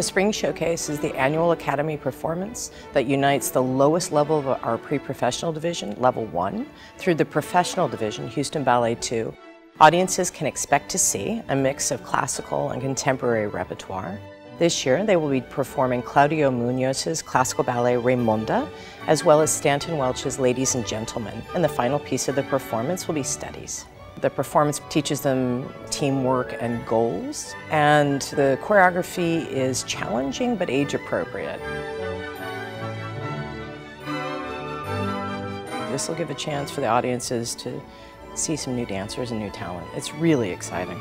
The Spring Showcase is the annual Academy performance that unites the lowest level of our pre-professional division, level one, through the professional division, Houston Ballet 2. Audiences can expect to see a mix of classical and contemporary repertoire. This year, they will be performing Claudio Munoz's classical ballet Raymonda, as well as Stanton Welch's Ladies and Gentlemen. And the final piece of the performance will be studies. The performance teaches them teamwork and goals, and the choreography is challenging but age appropriate. This will give a chance for the audiences to see some new dancers and new talent. It's really exciting.